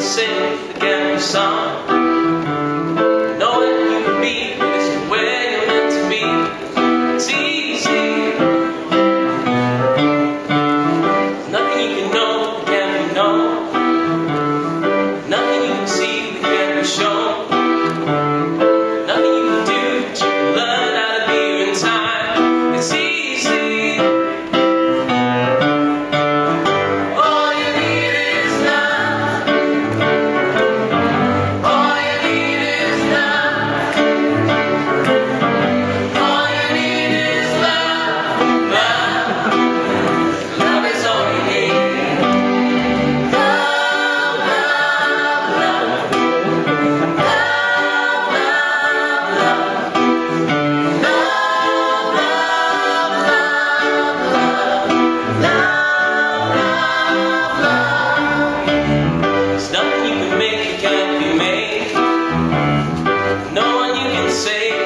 sing again the song. say